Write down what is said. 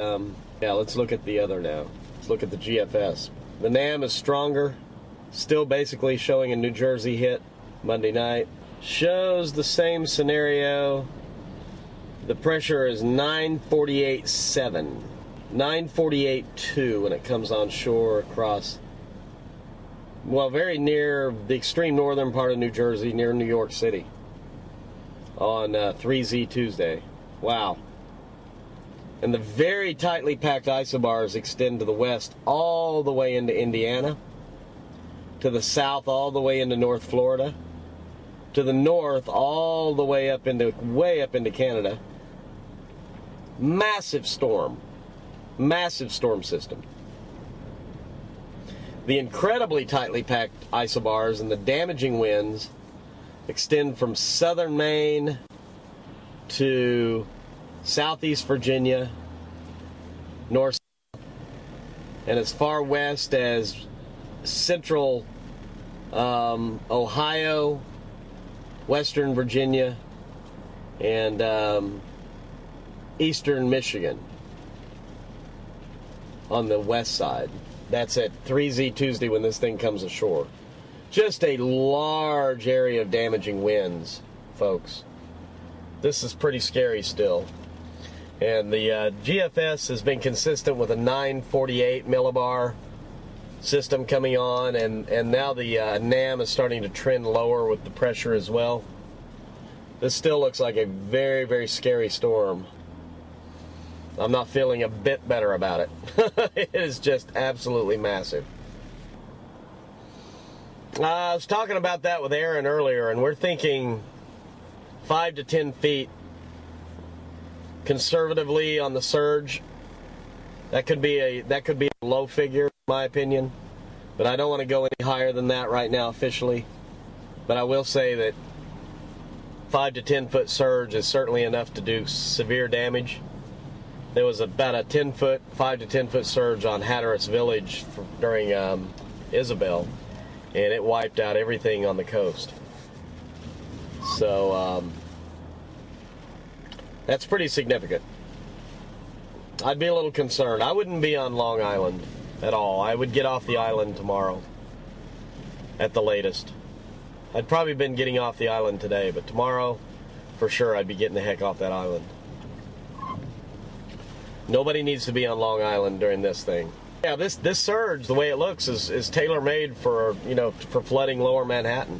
Um, yeah, let's look at the other now. Let's look at the GFS. The NAM is stronger, still basically showing a New Jersey hit Monday night. Shows the same scenario. The pressure is 948.7, 948.2 when it comes on shore across, well, very near the extreme northern part of New Jersey, near New York City on uh, 3Z Tuesday. Wow. And the very tightly packed isobars extend to the west all the way into Indiana, to the south all the way into North Florida, to the north all the way up into way up into Canada. Massive storm. Massive storm system. The incredibly tightly packed isobars and the damaging winds extend from southern Maine to southeast Virginia, north, and as far west as central um, Ohio, western Virginia, and um, eastern Michigan on the west side. That's at 3Z Tuesday when this thing comes ashore. Just a large area of damaging winds, folks. This is pretty scary still. And the uh, GFS has been consistent with a 948 millibar system coming on, and, and now the uh, NAM is starting to trend lower with the pressure as well. This still looks like a very, very scary storm. I'm not feeling a bit better about it. it is just absolutely massive. Uh, I was talking about that with Aaron earlier, and we're thinking five to ten feet conservatively on the surge. That could be a that could be a low figure, in my opinion. But I don't want to go any higher than that right now officially. But I will say that five to ten foot surge is certainly enough to do severe damage. There was about a ten foot, five to ten foot surge on Hatteras Village for, during um, Isabel, and it wiped out everything on the coast. So um, that's pretty significant. I'd be a little concerned. I wouldn't be on Long Island at all. I would get off the island tomorrow at the latest. I'd probably been getting off the island today, but tomorrow, for sure, I'd be getting the heck off that island. Nobody needs to be on Long Island during this thing. Yeah, this this surge, the way it looks, is, is tailor made for you know for flooding Lower Manhattan.